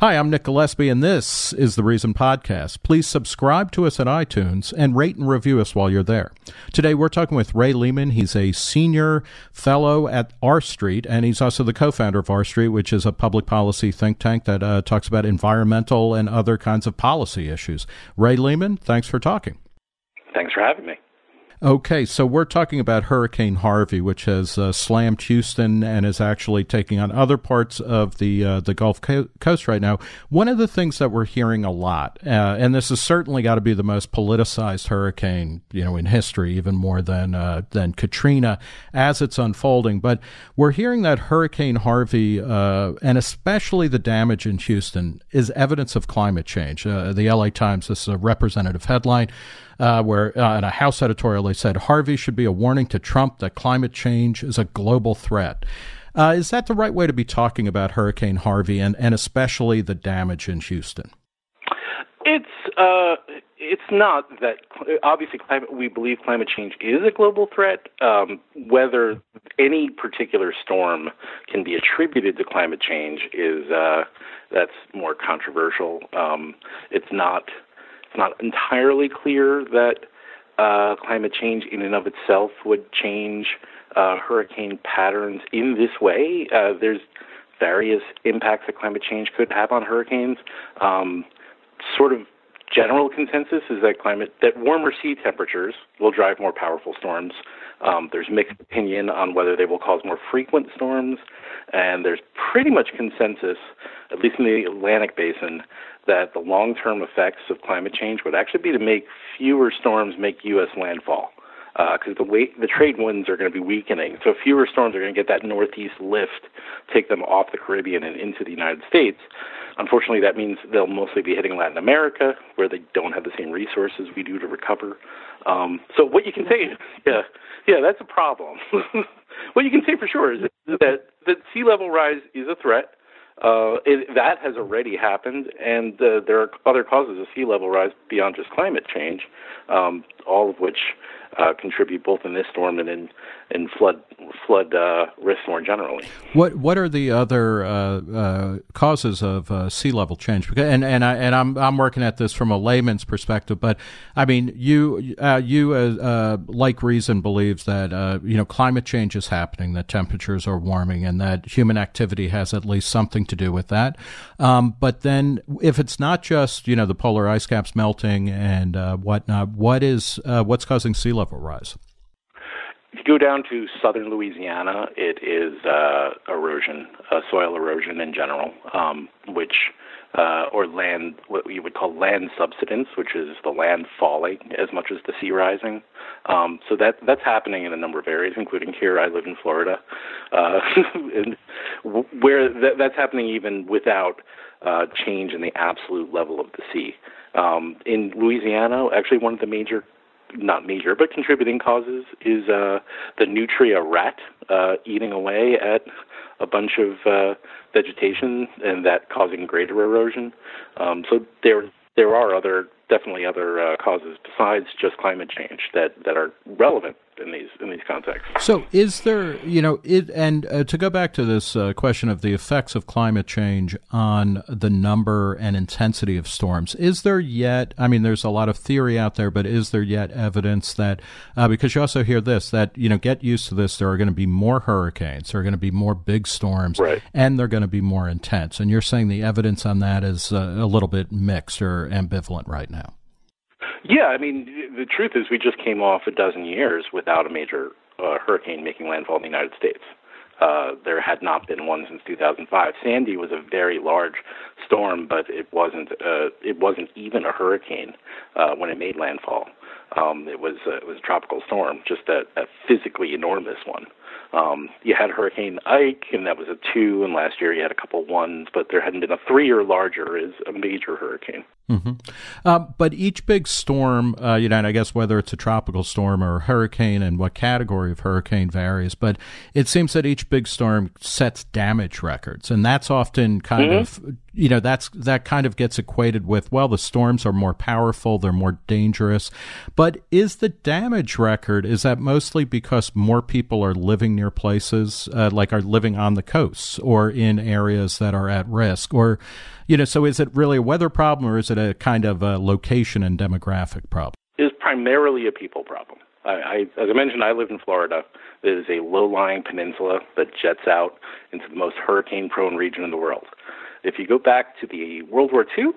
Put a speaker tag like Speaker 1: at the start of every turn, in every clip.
Speaker 1: Hi, I'm Nick Gillespie, and this is the Reason Podcast. Please subscribe to us at iTunes and rate and review us while you're there. Today, we're talking with Ray Lehmann. He's a senior fellow at R Street, and he's also the co founder of R Street, which is a public policy think tank that uh, talks about environmental and other kinds of policy issues. Ray Lehmann, thanks for talking.
Speaker 2: Thanks for having me.
Speaker 1: Okay, so we're talking about Hurricane Harvey, which has uh, slammed Houston and is actually taking on other parts of the uh, the Gulf Coast right now. One of the things that we're hearing a lot, uh, and this has certainly got to be the most politicized hurricane you know in history, even more than uh, than Katrina as it's unfolding. But we're hearing that Hurricane Harvey uh, and especially the damage in Houston is evidence of climate change. Uh, the LA Times, this is a representative headline uh, where uh, in a House editorial they said Harvey should be a warning to Trump that climate change is a global threat. Uh, is that the right way to be talking about Hurricane Harvey and, and especially the damage in Houston?
Speaker 2: It's uh, it's not that obviously climate. We believe climate change is a global threat. Um, whether any particular storm can be attributed to climate change is uh, that's more controversial. Um, it's not it's not entirely clear that uh, climate change in and of itself would change uh, hurricane patterns in this way. Uh, there's various impacts that climate change could have on hurricanes. Um, sort of general consensus is that climate that warmer sea temperatures will drive more powerful storms. Um, there's mixed opinion on whether they will cause more frequent storms, and there's pretty much consensus, at least in the Atlantic basin, that the long-term effects of climate change would actually be to make fewer storms make U.S. landfall because uh, the weight, the trade winds are going to be weakening. So fewer storms are going to get that northeast lift, take them off the Caribbean and into the United States. Unfortunately, that means they'll mostly be hitting Latin America, where they don't have the same resources we do to recover. Um, so what you can say, yeah, yeah, that's a problem. what you can say for sure is that that sea level rise is a threat. Uh, it, that has already happened, and uh, there are other causes of sea level rise beyond just climate change, um, all of which uh, contribute both in this storm and in in flood flood uh, risk more generally.
Speaker 1: What what are the other uh, uh causes of uh, sea level change? And and I and I'm I'm working at this from a layman's perspective, but I mean you uh, you like reason believes that you know climate change is happening, that temperatures are warming, and that human activity has at least something to do with that. Um, but then if it's not just you know the polar ice caps melting and whatnot, what is what's causing sea level rise?
Speaker 2: If you go down to southern Louisiana, it is uh, erosion, uh, soil erosion in general, um, which uh, or land, what you would call land subsidence, which is the land falling as much as the sea rising. Um, so that that's happening in a number of areas, including here. I live in Florida, uh, and where that, that's happening even without uh, change in the absolute level of the sea. Um, in Louisiana, actually, one of the major not major, but contributing causes is uh, the nutria rat uh, eating away at a bunch of uh, vegetation and that causing greater erosion. Um, so there there are other definitely other uh, causes besides just climate change that, that are relevant in these in these contexts.
Speaker 1: So, is there, you know, it and uh, to go back to this uh, question of the effects of climate change on the number and intensity of storms, is there yet? I mean, there's a lot of theory out there, but is there yet evidence that? Uh, because you also hear this that you know, get used to this. There are going to be more hurricanes. There are going to be more big storms,
Speaker 2: right.
Speaker 1: and they're going to be more intense. And you're saying the evidence on that is uh, a little bit mixed or ambivalent right now.
Speaker 2: Yeah, I mean, the truth is, we just came off a dozen years without a major uh, hurricane making landfall in the United States. Uh, there had not been one since 2005. Sandy was a very large storm, but it wasn't. Uh, it wasn't even a hurricane uh, when it made landfall. Um, it was uh, it was a tropical storm, just a, a physically enormous one. Um, you had Hurricane Ike, and that was a two, and last year you had a couple ones, but there hadn't been a three or larger is a major hurricane.
Speaker 1: Mm-hmm. Uh, but each big storm, uh, you know, and I guess whether it's a tropical storm or a hurricane and what category of hurricane varies, but it seems that each big storm sets damage records, and that's often kind mm-hmm. of you know that's that kind of gets equated with well the storms are more powerful they're more dangerous but is the damage record is that mostly because more people are living near places uh, like are living on the coasts or in areas that are at risk or you know so is it really a weather problem or is it a kind of a location and demographic problem
Speaker 2: is primarily a people problem I, I, as I mentioned, I live in Florida. It is a low-lying peninsula that jets out into the most hurricane-prone region in the world. If you go back to the World War II,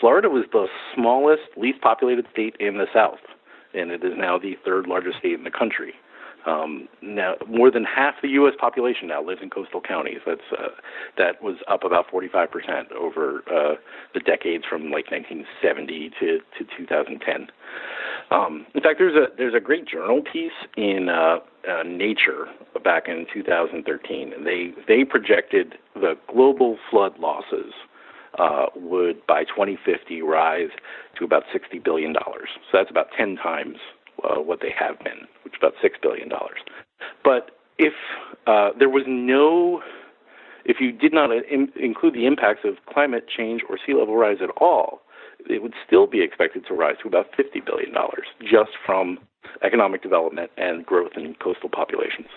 Speaker 2: Florida was the smallest, least populated state in the South, and it is now the third largest state in the country. Um, now, more than half the U.S. population now lives in coastal counties. That's uh, that was up about 45 percent over uh, the decades from like 1970 to, to 2010. Um, in fact, there's a there's a great journal piece in uh, uh, Nature back in 2013, they they projected the global flood losses uh, would by 2050 rise to about 60 billion dollars. So that's about 10 times uh, what they have been, which is about six billion dollars. But if uh, there was no, if you did not in, include the impacts of climate change or sea level rise at all, it would still be expected to rise to about fifty billion dollars just from economic development and growth in coastal populations.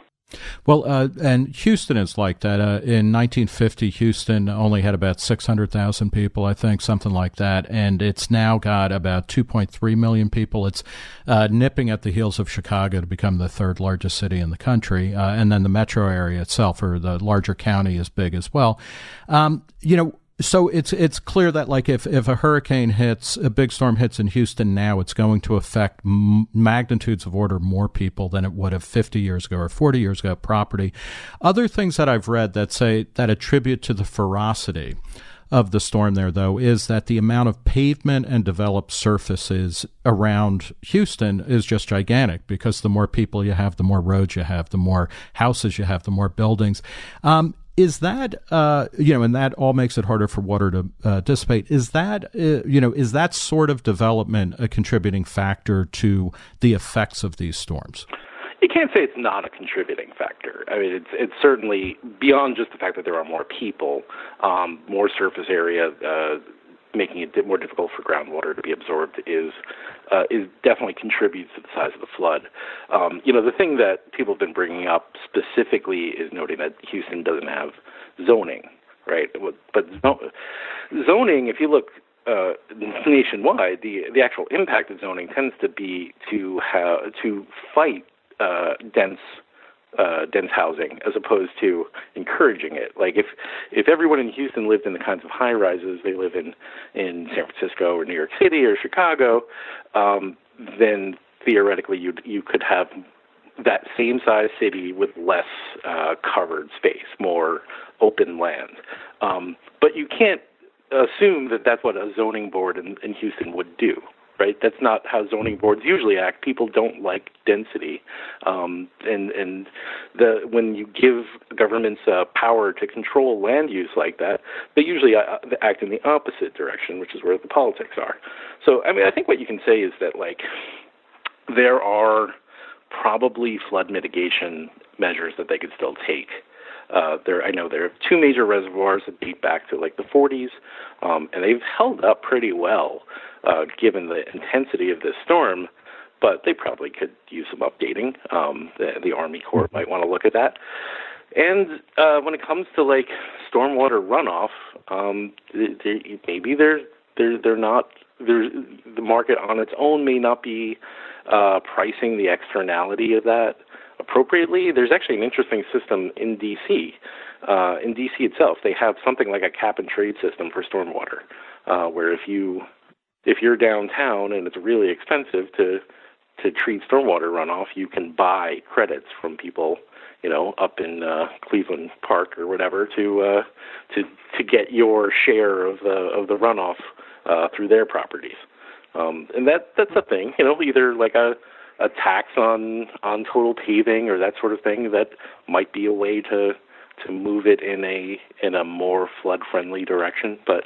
Speaker 1: Well, uh, and Houston is like that. Uh, in 1950, Houston only had about 600,000 people, I think, something like that. And it's now got about 2.3 million people. It's uh, nipping at the heels of Chicago to become the third largest city in the country. Uh, and then the metro area itself, or the larger county, is big as well. Um, you know, so it's it's clear that like if if a hurricane hits a big storm hits in Houston now it's going to affect m- magnitudes of order more people than it would have 50 years ago or 40 years ago property. Other things that I've read that say that attribute to the ferocity of the storm there though is that the amount of pavement and developed surfaces around Houston is just gigantic because the more people you have the more roads you have the more houses you have the more buildings. Um, is that uh, you know, and that all makes it harder for water to uh, dissipate. Is that uh, you know, is that sort of development a contributing factor to the effects of these storms?
Speaker 2: You can't say it's not a contributing factor. I mean, it's it's certainly beyond just the fact that there are more people, um, more surface area uh, making it more difficult for groundwater to be absorbed is uh, is definitely contributes to the size of the flood. Um, you know, the thing that people have been bringing up specifically is noting that Houston doesn't have zoning, right? But zoning, if you look uh, nationwide, the the actual impact of zoning tends to be to have to fight uh, dense uh, dense housing as opposed to encouraging it. Like if if everyone in Houston lived in the kinds of high rises they live in in San Francisco or New York City or Chicago, um, then theoretically you you could have that same size city with less uh, covered space, more open land. Um, but you can't assume that that's what a zoning board in, in Houston would do right? That's not how zoning boards usually act. People don't like density, um, and and the when you give governments uh, power to control land use like that, they usually uh, act in the opposite direction, which is where the politics are. So, I mean, I think what you can say is that like there are probably flood mitigation measures that they could still take. Uh, there, I know there are two major reservoirs that date back to like the 40s, um, and they've held up pretty well uh, given the intensity of this storm. But they probably could use some updating. Um, the, the Army Corps might want to look at that. And uh, when it comes to like stormwater runoff, um, they, maybe they're they're they're not the market on its own may not be uh, pricing the externality of that appropriately. There's actually an interesting system in DC. Uh, in DC itself, they have something like a cap and trade system for stormwater, uh, where if you if you're downtown and it's really expensive to to treat stormwater runoff, you can buy credits from people, you know, up in uh, Cleveland Park or whatever to uh, to to get your share of the of the runoff uh, through their properties. Um, and that that's a thing, you know, either like a a tax on on total paving or that sort of thing that might be a way to to move it in a in a more flood friendly direction. But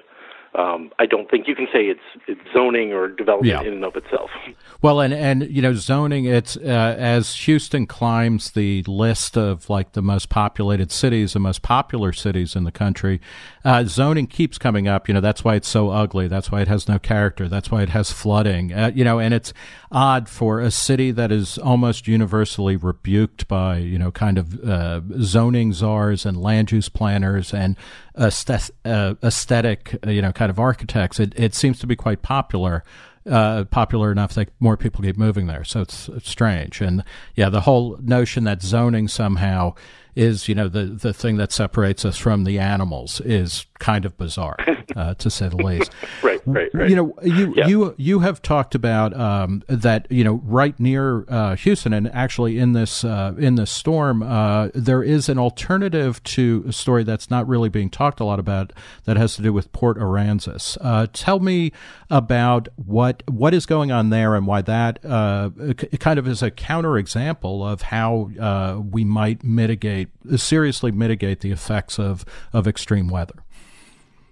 Speaker 2: Um, I don't think you can say it's, it's zoning or development
Speaker 1: Yeah.
Speaker 2: in and of itself. I don't think you can say it's, it's zoning or development
Speaker 1: Yeah.
Speaker 2: in and of itself.
Speaker 1: Well, and and you know, zoning. It's uh, as Houston climbs the list of like the most populated cities, the most popular cities in the country. Uh, zoning keeps coming up. You know, that's why it's so ugly. That's why it has no character. That's why it has flooding. Uh, you know, and it's odd for a city that is almost universally rebuked by you know kind of uh, zoning czars and land use planners and aesthet- uh, aesthetic uh, you know kind of architects. It it seems to be quite popular uh, popular enough that more people keep moving there. So it's, it's strange. And yeah, the whole notion that zoning somehow is, you know, the, the thing that separates us from the animals is kind of bizarre, uh, to say the least.
Speaker 2: Right, right, right.
Speaker 1: You know, you
Speaker 2: Yeah.
Speaker 1: you you have talked about um, that. You know, right near uh, Houston, and actually in this uh, in this storm, uh, there is an alternative to a story that's not really being talked a lot about. That has to do with Port Aransas. Uh, tell me about what what is going on there, and why that uh, k- kind of is a counterexample of how uh, we might mitigate seriously mitigate the effects of of extreme weather.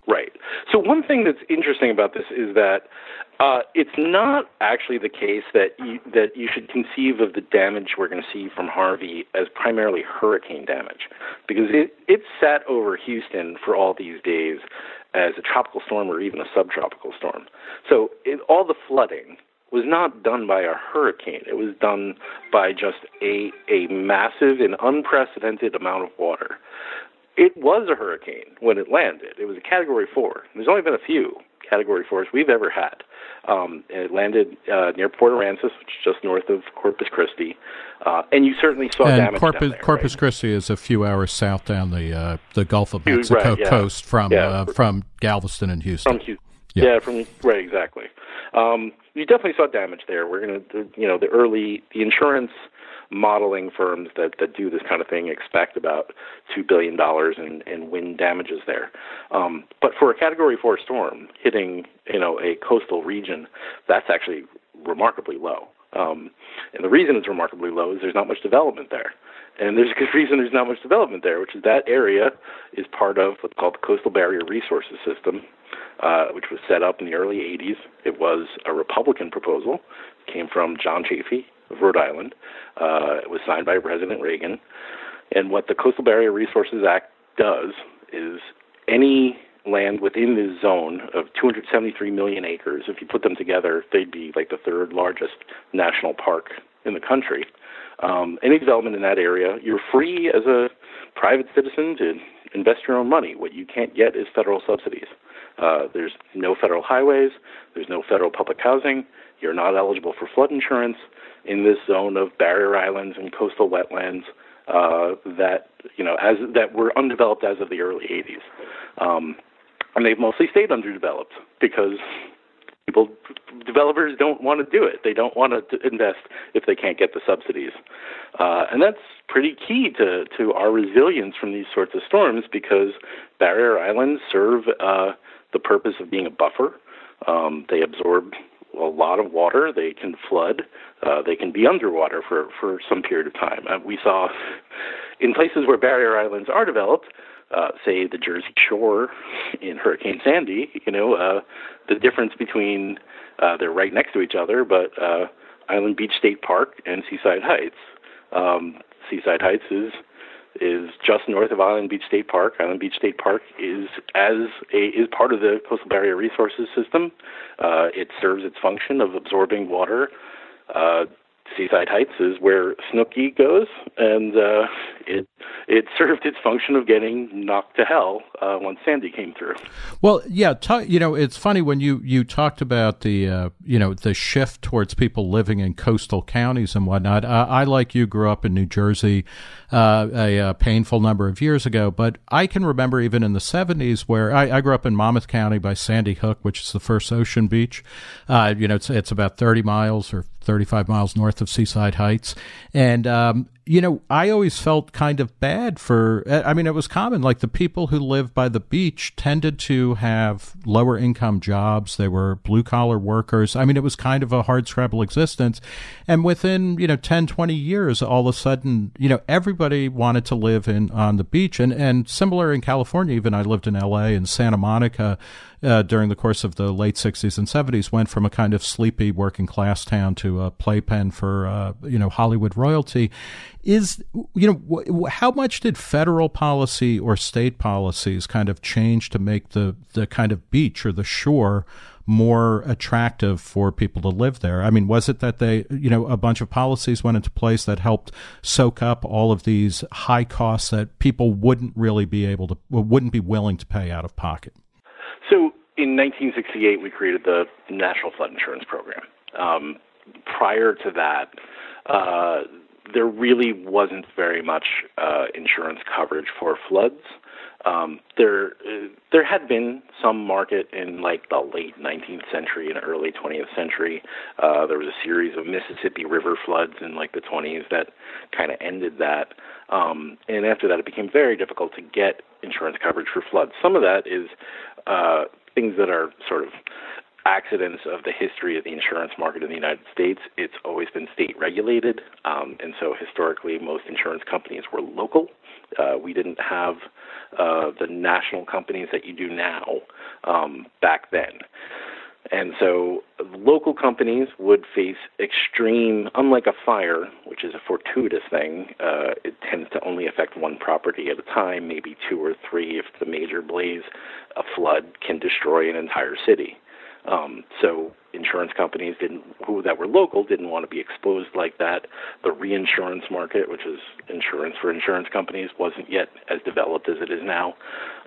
Speaker 2: Right. So one thing that's interesting about this is that uh, it's not actually the case that you, that you should conceive of the damage we're going to see from Harvey as primarily hurricane damage, because it it sat over Houston for all these days as a tropical storm or even a subtropical storm. So it, all the flooding was not done by a hurricane. It was done by just a a massive and unprecedented amount of water it was a hurricane when it landed. It was a Category Four. There's only been a few Category Fours we've ever had. Um, and it landed uh, near Port Aransas, which is just north of Corpus Christi, uh, and you certainly saw
Speaker 1: and
Speaker 2: damage
Speaker 1: Corpus,
Speaker 2: there.
Speaker 1: Corpus
Speaker 2: right?
Speaker 1: Christi is a few hours south down the uh, the Gulf of
Speaker 2: Right,
Speaker 1: Mexico
Speaker 2: yeah.
Speaker 1: coast from
Speaker 2: Yeah.
Speaker 1: uh, from Galveston and Houston.
Speaker 2: from Houston.
Speaker 1: Yeah.
Speaker 2: Yeah. from right, exactly. Um, you definitely saw damage there. We're gonna, you know, the early the insurance modeling firms that that do this kind of thing expect about two billion dollars in in wind damages there. Um, but for a Category Four storm hitting, you know, a coastal region, that's actually remarkably low. Um, and the reason it's remarkably low is there's not much development there. And there's a good reason there's not much development there, which is that area is part of what's called the Coastal Barrier Resources System, uh, which was set up in the early 80s. It was a Republican proposal. It came from John Chafee of Rhode Island. Uh, it was signed by President Reagan. And what the Coastal Barrier Resources Act does is any land within this zone of 273 million acres, if you put them together, they'd be like the third largest national park in the country. Um, any development in that area, you're free as a private citizen to invest your own money. What you can't get is federal subsidies. Uh, there's no federal highways. There's no federal public housing. You're not eligible for flood insurance in this zone of barrier islands and coastal wetlands uh, that you know as that were undeveloped as of the early 80s, um, and they've mostly stayed underdeveloped because people developers don't want to do it. They don't want to invest if they can't get the subsidies, uh, and that's pretty key to to our resilience from these sorts of storms because barrier islands serve uh, the purpose of being a buffer. Um, they absorb lot of water. They can flood. Uh, they can be underwater for, for some period of time. Uh, we saw in places where barrier islands are developed, uh, say the Jersey Shore in Hurricane Sandy, you know, uh, the difference between uh, they're right next to each other, but uh, Island Beach State Park and Seaside Heights. Um, Seaside Heights is is just north of Island Beach State Park. Island Beach State Park is as a is part of the Coastal Barrier Resources System. Uh, it serves its function of absorbing water. Uh, Seaside Heights is where Snooki goes, and uh, it it served its function of getting knocked to hell uh, once Sandy came through.
Speaker 1: Well, yeah, ta you know, it's funny when you you talked about the uh, you know the shift towards people living in coastal counties and whatnot. Uh, I, like you, grew up in New Jersey uh, a, a painful number of years ago, but I can remember even in the '70s where I, I grew up in Monmouth County by Sandy Hook, which is the first ocean beach. Uh, you know, it's it's about 30 miles or 35 miles north of Seaside Heights, and um, you know, I always felt kind of bad for, I mean, it was common. Like the people who live by the beach tended to have lower income jobs. They were blue collar workers. I mean, it was kind of a hard scrabble existence. And within, you know, 10, 20 years, all of a sudden, you know, everybody wanted to live in on the beach. And, and similar in California, even I lived in LA and Santa Monica uh, during the course of the late 60s and 70s went from a kind of sleepy working class town to a playpen for, uh, you know, Hollywood royalty. Is, you know, wh- how much did federal policy or state policies kind of change to make the, the kind of beach or the shore more attractive for people to live there? I mean, was it that they, you know, a bunch of policies went into place that helped soak up all of these high costs that people wouldn't really be able to, wouldn't be willing to pay out of pocket?
Speaker 2: So in 1968, we created the National Flood Insurance Program. Um, prior to that, uh, there really wasn't very much uh, insurance coverage for floods. Um, there, uh, there had been some market in like the late 19th century and early 20th century. Uh, there was a series of Mississippi River floods in like the 20s that kind of ended that. Um, and after that, it became very difficult to get insurance coverage for floods. Some of that is uh, things that are sort of accidents of the history of the insurance market in the United States. It's always been state regulated, um, and so historically, most insurance companies were local. Uh, we didn't have uh, the national companies that you do now um, back then. And so local companies would face extreme, unlike a fire, which is a fortuitous thing, uh, it tends to only affect one property at a time, maybe two or three if the major blaze, a flood can destroy an entire city. Um, so insurance companies didn't, who that were local, didn't want to be exposed like that. The reinsurance market, which is insurance for insurance companies, wasn't yet as developed as it is now,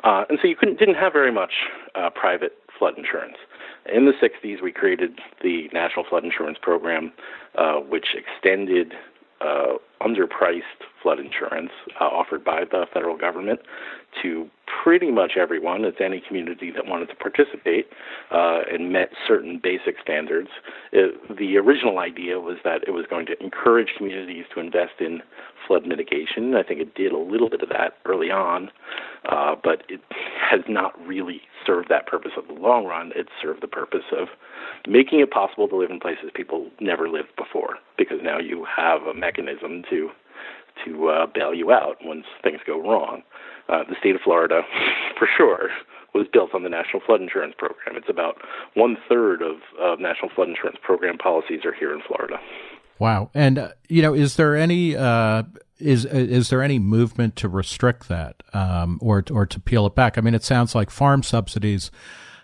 Speaker 2: uh, and so you couldn't didn't have very much uh, private flood insurance. In the 60s, we created the National Flood Insurance Program, uh, which extended uh, underpriced flood insurance uh, offered by the federal government to pretty much everyone. It's any community that wanted to participate uh, and met certain basic standards. It, the original idea was that it was going to encourage communities to invest in flood mitigation. I think it did a little bit of that early on, uh, but it has not really served that purpose in the long run. It served the purpose of making it possible to live in places people never lived before, because now you have a mechanism to to uh, bail you out once things go wrong. Uh, the state of Florida, for sure, was built on the National Flood Insurance Program. It's about one third of uh, National Flood Insurance Program policies are here in Florida.
Speaker 1: Wow. And uh, you know, is there any uh, is is there any movement to restrict that um, or or to peel it back? I mean, it sounds like farm subsidies.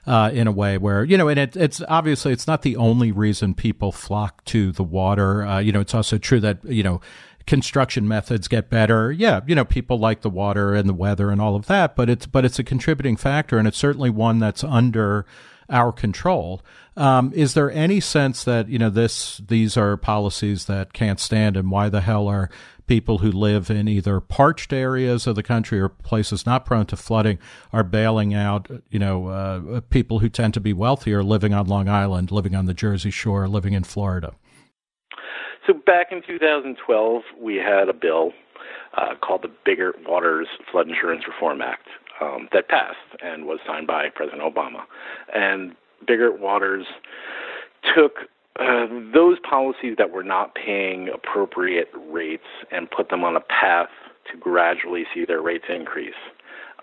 Speaker 1: Uh, in a way where you know, and it, it's obviously it's not the only reason people flock to the water. Uh, you know, it's also true that you know construction methods get better. Yeah, you know, people like the water and the weather and all of that, but it's but it's a contributing factor, and it's certainly one that's under our control. Um, is there any sense that you know this these are policies that can't stand, and why the hell are people who live in either parched areas of the country or places not prone to flooding are bailing out, you know, uh, people who tend to be wealthier living on Long Island, living on the Jersey Shore, living in Florida?
Speaker 2: So back in 2012, we had a bill uh, called the Bigger Waters Flood Insurance Reform Act um, that passed and was signed by President Obama. And Biggert-Waters took uh, those policies that were not paying appropriate rates and put them on a path to gradually see their rates increase.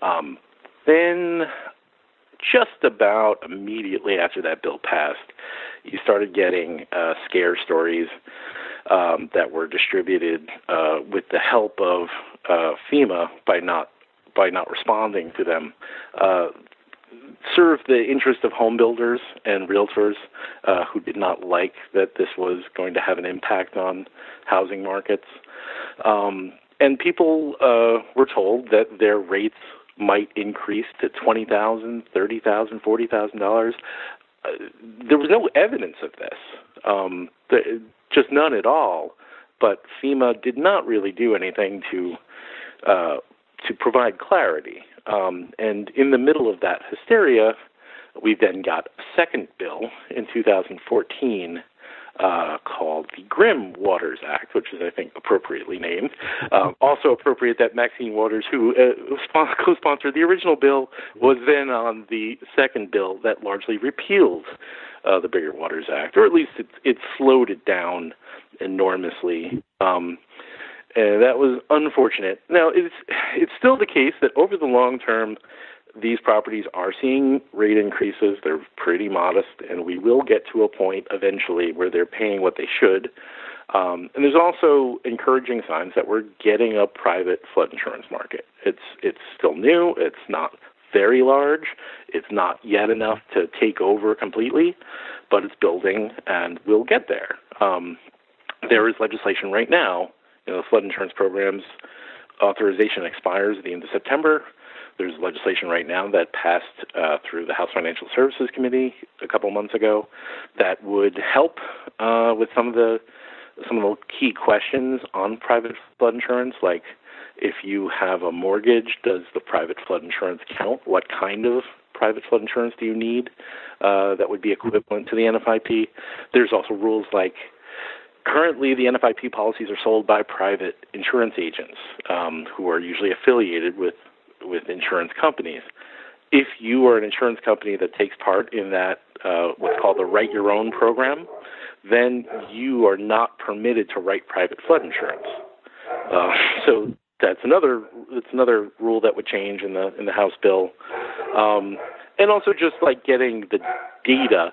Speaker 2: Um, then, just about immediately after that bill passed, you started getting uh, scare stories um, that were distributed uh, with the help of uh, FEMA by not by not responding to them. Uh, serve the interest of home builders and realtors uh, who did not like that this was going to have an impact on housing markets. Um, and people uh, were told that their rates might increase to twenty thousand, thirty thousand, forty thousand dollars. Uh, there was no evidence of this. Um, the, just none at all. But FEMA did not really do anything to uh, to provide clarity. Um, and in the middle of that hysteria, we then got a second bill in 2014 uh, called the Grimm-Waters Act, which is, I think, appropriately named. Um, also appropriate that Maxine Waters, who uh, co-sponsored the original bill, was then on the second bill that largely repealed uh, the Biggert-Waters Act, or at least it, it slowed it down enormously. Um, and that was unfortunate. Now, it's it's still the case that over the long term, these properties are seeing rate increases. They're pretty modest, and we will get to a point eventually where they're paying what they should. Um, and there's also encouraging signs that we're getting a private flood insurance market. It's it's still new. It's not very large. It's not yet enough to take over completely, but it's building, and we'll get there. Um, there is legislation right now. You know, the flood insurance program's authorization expires at the end of September. There's legislation right now that passed uh, through the House Financial Services Committee a couple months ago that would help uh, with some of the some of the key questions on private flood insurance, like if you have a mortgage, does the private flood insurance count? What kind of private flood insurance do you need uh, that would be equivalent to the NFIP? There's also rules like currently the NFIP policies are sold by private insurance agents um, who are usually affiliated with with insurance companies. If you are an insurance company that takes part in that uh, what's called the Write Your Own program, then you are not permitted to write private flood insurance. Uh, so that's another that's another rule that would change in the in the House bill, um, and also just like getting the data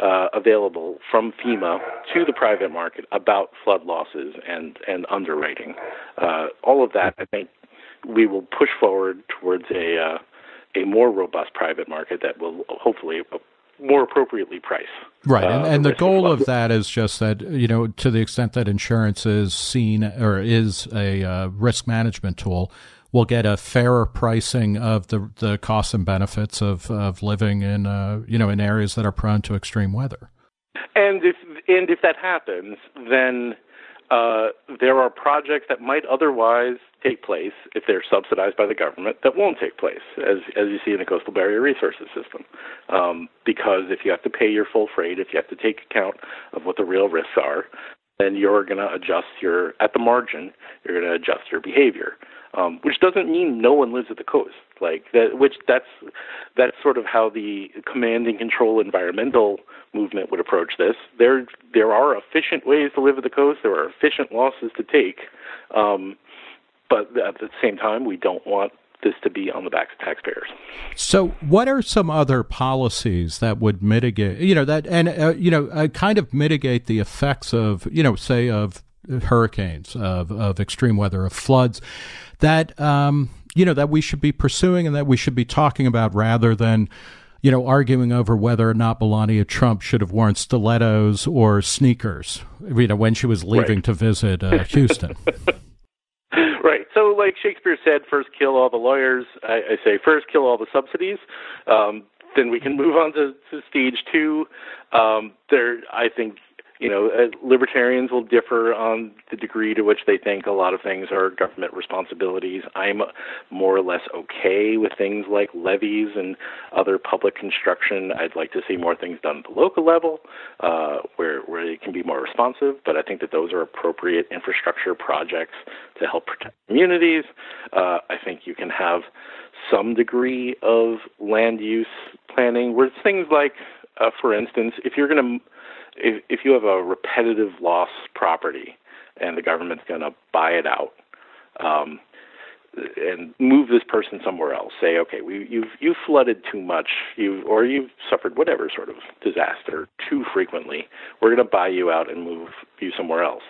Speaker 2: uh, available from FEMA to the private market about flood losses and and underwriting. Uh, all of that, I think, we will push forward towards a uh, a more robust private market that will hopefully more appropriately price.
Speaker 1: Right, and, uh, and the, goal of, of that is just that you know to the extent that insurance is seen or is a uh, risk management tool, we'll get a fairer pricing of the the costs and benefits of of living in uh, you know in areas that are prone to extreme weather.
Speaker 2: And if and if that happens, then uh, there are projects that might otherwise take place if they're subsidized by the government that won't take place, as as you see in the coastal barrier resources system. Um, because if you have to pay your full freight, if you have to take account of what the real risks are, then you're going to adjust your at the margin. You're going to adjust your behavior, um, which doesn't mean no one lives at the coast. Like that, which that's that's sort of how the command and control environmental movement would approach this. There there are efficient ways to live at the coast. There are efficient losses to take. Um, but at the same time, we don't want this to be on the backs of taxpayers.
Speaker 1: So, what are some other policies that would mitigate, you know, that and uh, you know, uh, kind of mitigate the effects of, you know, say of hurricanes, of of extreme weather, of floods, that um, you know, that we should be pursuing and that we should be talking about rather than you know, arguing over whether or not Melania Trump should have worn stilettos or sneakers, you know, when she was leaving right. to visit uh, Houston.
Speaker 2: Right. So, like Shakespeare said, first kill all the lawyers. I, I say first kill all the subsidies. Um, then we can move on to, to stage two. Um, there, I think you know, uh, libertarians will differ on the degree to which they think a lot of things are government responsibilities. I'm more or less okay with things like levees and other public construction. I'd like to see more things done at the local level uh, where, where it can be more responsive, but I think that those are appropriate infrastructure projects to help protect communities. Uh, I think you can have some degree of land use planning where things like, uh, for instance, if you're going to if, if you have a repetitive loss property and the government's going to buy it out um, and move this person somewhere else, say, okay, we, you've you've flooded too much, you or you've suffered whatever sort of disaster too frequently, we're going to buy you out and move you somewhere else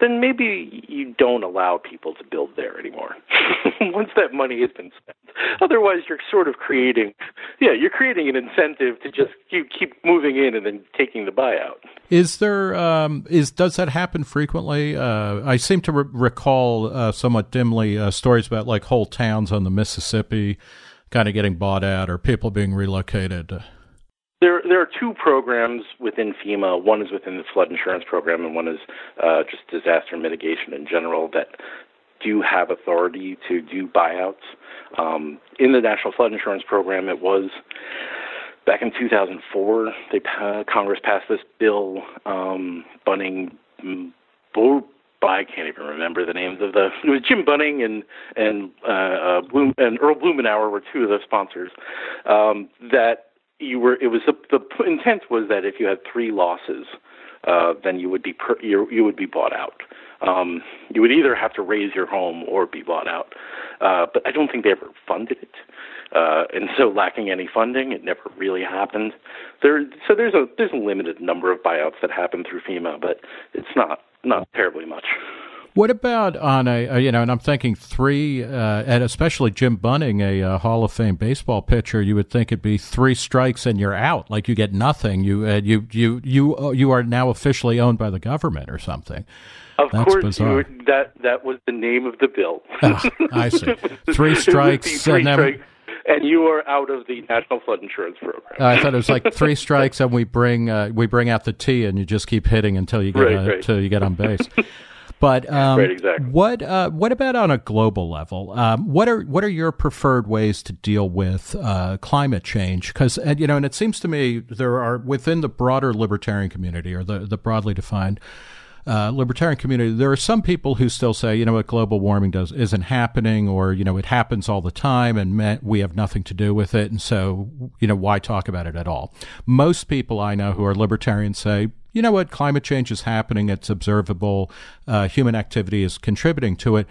Speaker 2: then maybe you don't allow people to build there anymore once that money has been spent. Otherwise, you're sort of creating, yeah, you're creating an incentive to just keep keep moving in and then taking the buyout.
Speaker 1: Is there um, is does that happen frequently? Uh, I seem to re- recall uh, somewhat dimly uh, stories about like whole towns on the Mississippi kind of getting bought out or people being relocated.
Speaker 2: There, there are two programs within FEMA. One is within the flood insurance program, and one is uh, just disaster mitigation in general that do have authority to do buyouts. Um, in the National Flood Insurance Program, it was back in 2004, they uh, Congress passed this bill um, Bunning. Mm, I can't even remember the names of the. It was Jim Bunning and and uh, uh, Bloom and Earl Blumenauer were two of the sponsors. Um, that you were. It was the, the intent was that if you had three losses, uh, then you would be per, you, you would be bought out. Um, you would either have to raise your home or be bought out. Uh, but I don't think they ever funded it. Uh, and so, lacking any funding, it never really happened. There, so there's a there's a limited number of buyouts that happen through FEMA, but it's not not terribly much.
Speaker 1: What about on a, a, you know, and I'm thinking three, uh, and especially Jim Bunning, a, a, Hall of Fame baseball pitcher. You would think it'd be three strikes and you're out, like you get nothing. You uh, you you you uh, you are now officially owned by the government or something.
Speaker 2: Of That's course, you, that that was the name of the bill.
Speaker 1: oh, I see. Three strikes,
Speaker 2: three and then, strikes, and you are out of the National Flood Insurance Program.
Speaker 1: I thought it was like three strikes, and we bring uh, we bring out the tee, and you just keep hitting until you get right, uh, right. until you get on base. But um,
Speaker 2: right, exactly.
Speaker 1: what uh, what about on a global level? Um, what are what are your preferred ways to deal with uh, climate change? Because you know, and it seems to me there are within the broader libertarian community or the the broadly defined uh, libertarian community, there are some people who still say, you know, what global warming does isn't happening, or you know, it happens all the time, and we have nothing to do with it, and so you know, why talk about it at all? Most people I know who are libertarians say, you know what, climate change is happening, it's observable, uh, human activity is contributing to it.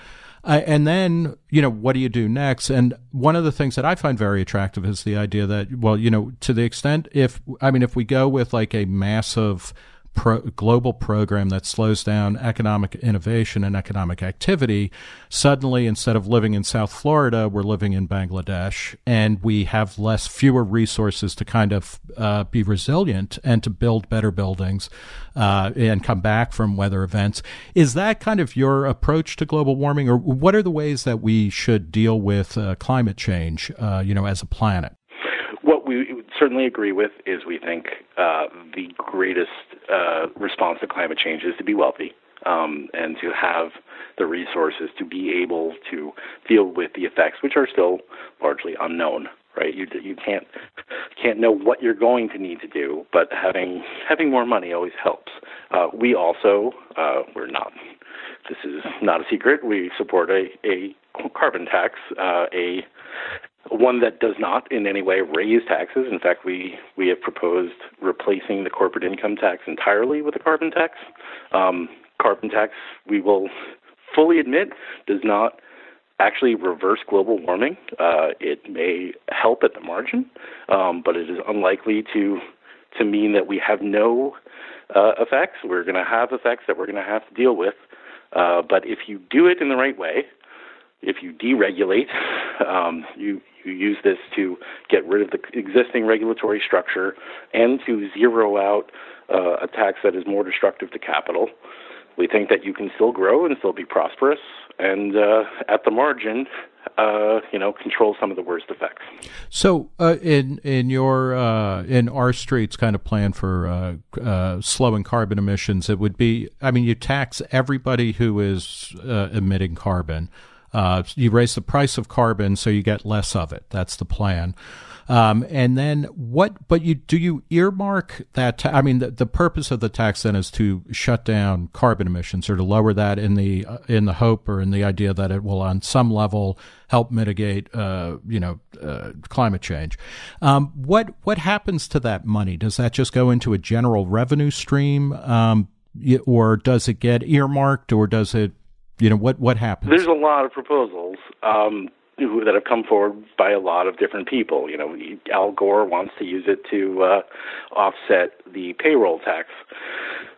Speaker 1: Uh, and then, you know, what do you do next? And one of the things that I find very attractive is the idea that, well, you know, to the extent if, I mean, if we go with like a massive pro- global program that slows down economic innovation and economic activity, suddenly instead of living in South Florida, we're living in Bangladesh, and we have less, fewer resources to kind of uh, be resilient and to build better buildings uh, and come back from weather events. Is that kind of your approach to global warming, or what are the ways that we should deal with uh, climate change, uh, you know, as a planet?
Speaker 2: What we certainly agree with is we think uh, the greatest uh, response to climate change is to be wealthy um, and to have the resources to be able to deal with the effects, which are still largely unknown. Right, you you can't can't know what you're going to need to do, but having having more money always helps. Uh, we also uh, we're not. This is not a secret. We support a, a carbon tax, uh, a one that does not in any way raise taxes. In fact, we, we have proposed replacing the corporate income tax entirely with a carbon tax. Um, carbon tax, we will fully admit, does not actually reverse global warming. Uh, it may help at the margin, um, but it is unlikely to to mean that we have no uh, effects. We're going to have effects that we're going to have to deal with. Uh, but if you do it in the right way, if you deregulate, um, you you use this to get rid of the existing regulatory structure and to zero out uh, a tax that is more destructive to capital. We think that you can still grow and still be prosperous, and uh, at the margin, uh, you know, control some of the worst effects.
Speaker 1: So, uh, in in your uh, in R Street's kind of plan for uh, slowing carbon emissions, it would be, I mean, you tax everybody who is emitting carbon. Uh, you raise the price of carbon so you get less of it. That's the plan. Um, and then what? But you do you earmark that? Ta- I mean, the, the purpose of the tax then is to shut down carbon emissions or to lower that in the uh, in the hope or in the idea that it will, on some level, help mitigate, uh, you know, uh, climate change. Um, what what happens to that money? Does that just go into a general revenue stream, um, or does it get earmarked, or does it you know what what happens?
Speaker 2: There's a lot of proposals um, that have come forward by a lot of different people. You know, Al Gore wants to use it to uh, offset the payroll tax.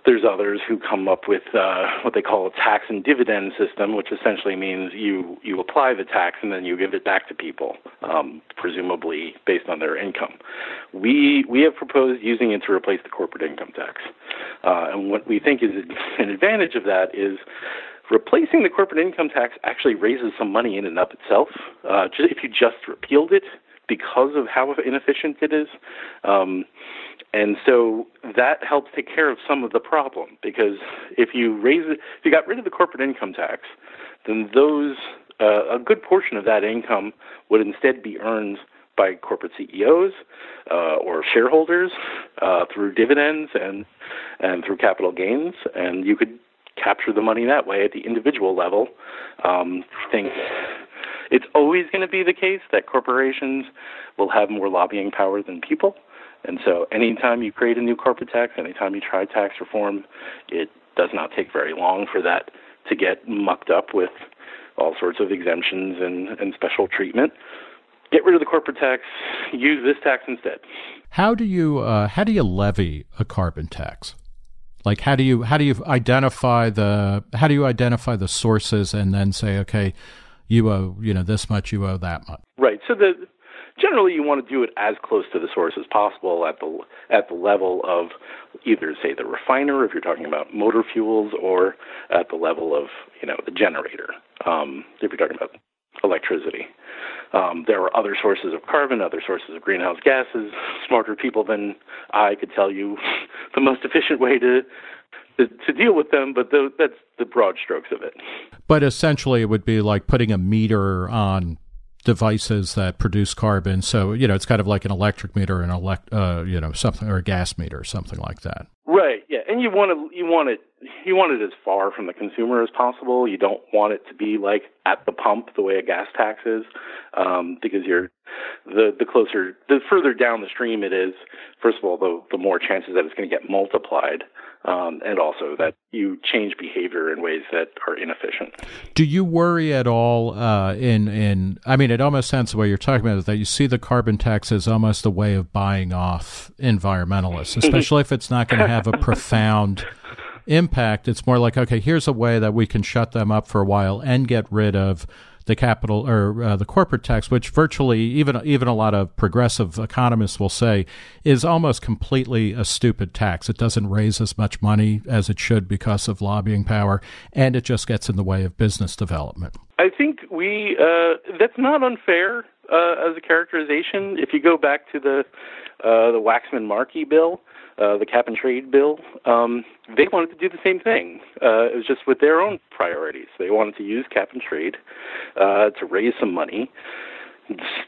Speaker 2: There's others who come up with uh, what they call a tax and dividend system, which essentially means you you apply the tax and then you give it back to people, um, presumably based on their income. We we have proposed using it to replace the corporate income tax, uh, and what we think is an advantage of that is Replacing the corporate income tax actually raises some money in and of itself. Uh, if you just repealed it because of how inefficient it is. Um, and so that helps take care of some of the problem because if you raise it, if you got rid of the corporate income tax, then those uh, a good portion of that income would instead be earned by corporate CEOs uh, or shareholders uh, through dividends and and through capital gains, and you could capture the money that way at the individual level. Um, think it's always going to be the case that corporations will have more lobbying power than people. And so, anytime you create a new corporate tax, anytime you try tax reform, it does not take very long for that to get mucked up with all sorts of exemptions and, and special treatment. Get rid of the corporate tax. Use this tax instead.
Speaker 1: How do you uh, how do you levy a carbon tax? Like how do you how do you identify the how do you identify the sources and then say okay, you owe you know this much, you owe that much.
Speaker 2: Right. So the generally you want to do it as close to the source as possible at the at the level of either say the refiner if you're talking about motor fuels or at the level of you know the generator um, if you're talking about electricity. Um, there are other sources of carbon, other sources of greenhouse gases. Smarter people than I could tell you the most efficient way to to, to deal with them, but the, that's the broad strokes of it.
Speaker 1: But essentially, it would be like putting a meter on devices that produce carbon. So you know, it's kind of like an electric meter and elect, uh, you know, something or a gas meter, or something like that.
Speaker 2: Right. And you want to you want it you want it as far from the consumer as possible. You don't want it to be like at the pump the way a gas tax is, um, because you're the the closer the further down the stream it is. First of all, the the more chances that it's going to get multiplied um, and also that you change behavior in ways that are inefficient.
Speaker 1: Do you worry at all uh, in in? I mean, it almost sounds the way you're talking about it that you see the carbon tax as almost a way of buying off environmentalists, especially if it's not going to have a profound impact. It's more like, okay, here's a way that we can shut them up for a while and get rid of the capital or uh, the corporate tax, which virtually even even a lot of progressive economists will say is almost completely a stupid tax. It doesn't raise as much money as it should because of lobbying power, and it just gets in the way of business development.
Speaker 2: I think we uh, that's not unfair uh, as a characterization. If you go back to the uh, the Waxman Markey bill, uh, the cap and trade bill, um, they wanted to do the same thing. Uh, it was just with their own priorities. They wanted to use cap and trade uh, to raise some money,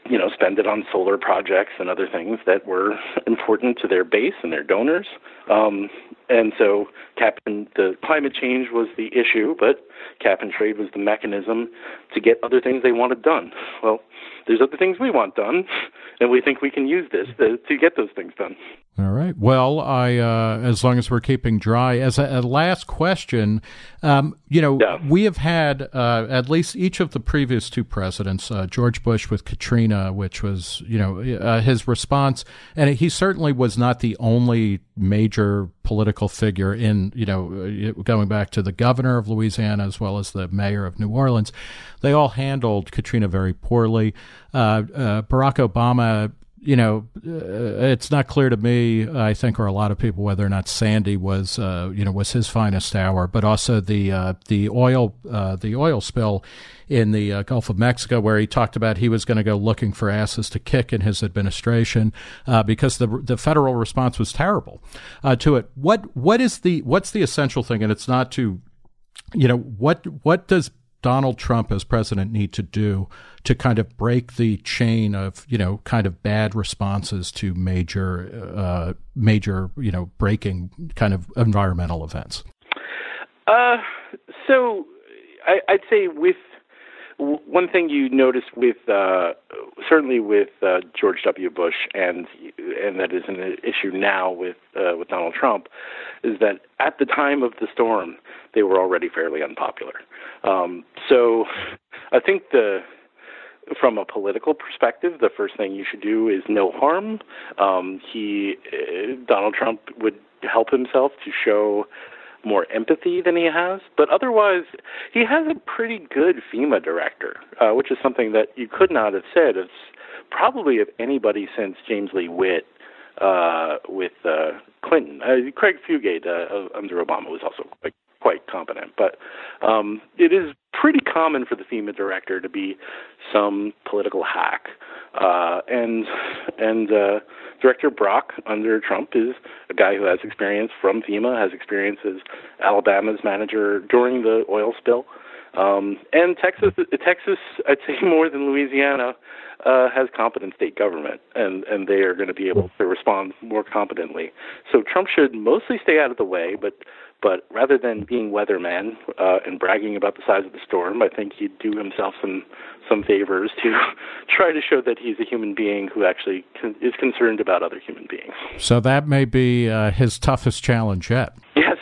Speaker 2: you know, spend it on solar projects and other things that were important to their base and their donors. Um, and so, cap and the climate change was the issue, but cap and trade was the mechanism to get other things they wanted done. Well, there's other things we want done, and we think we can use this to, to get those things done.
Speaker 1: All right. Well, I uh, as long as we're keeping dry. As a, a last question, um, you know, yeah. we have had uh, at least each of the previous two presidents, uh, George Bush with Katrina, which was you know uh, his response, and he certainly was not the only major political figure in you know uh, going back to the governor of Louisiana as well as the mayor of New Orleans. They all handled Katrina very poorly. Uh, Barack Obama you know, uh, it's not clear to me, I think, or a lot of people, whether or not Sandy was, uh, you know, was his finest hour, but also the uh, the oil uh, the oil spill in the uh, Gulf of Mexico, where he talked about he was going to go looking for asses to kick in his administration uh, because the the federal response was terrible to it. What what is the what's the essential thing? And it's not to, you know, what what does Donald Trump as president need to do to kind of break the chain of you know kind of bad responses to major uh, major you know breaking kind of environmental events?
Speaker 2: Uh, so I, I'd say with one thing you notice with uh, certainly with uh, George W. Bush and and that is an issue now with uh, with Donald Trump is that at the time of the storm they were already fairly unpopular. Um, so I think the from a political perspective, the first thing you should do is no harm. Um, he uh, Donald Trump would help himself to show more empathy than he has. But otherwise, he has a pretty good FEMA director, uh, which is something that you could not have said of probably of anybody since James Lee Witt uh, with uh, Clinton. Uh, Craig Fugate uh, under Obama was also quite, quite competent, but um, it is pretty common for the FEMA director to be some political hack. Uh, and and uh, Director Brock under Trump is a guy who has experience from FEMA, has experience as Alabama's manager during the oil spill. Um, and Texas, Texas, I'd say more than Louisiana, uh, has competent state government, and and they are going to be able to respond more competently. So Trump should mostly stay out of the way, but but rather than being weatherman uh, and bragging about the size of the storm, I think he'd do himself some some favors to try to show that he's a human being who actually con- is concerned about other human beings.
Speaker 1: So that may be uh, his toughest challenge yet.
Speaker 2: Yes.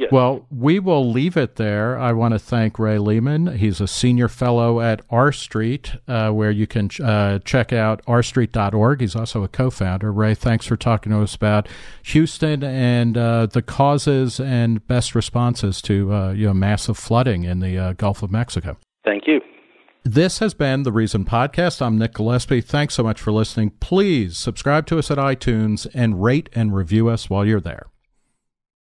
Speaker 1: Yes. Well, we will leave it there. I want to thank Ray Lehmann. He's a senior fellow at R Street, uh, where you can uh, check out rstreet.org. He's also a co founder. Ray, thanks for talking to us about Houston and uh, the causes and best responses to uh, you know, massive flooding in the uh, Gulf of Mexico.
Speaker 2: Thank you.
Speaker 1: This has been the Reason Podcast. I'm Nick Gillespie. Thanks so much for listening. Please subscribe to us at iTunes and rate and review us while you're there.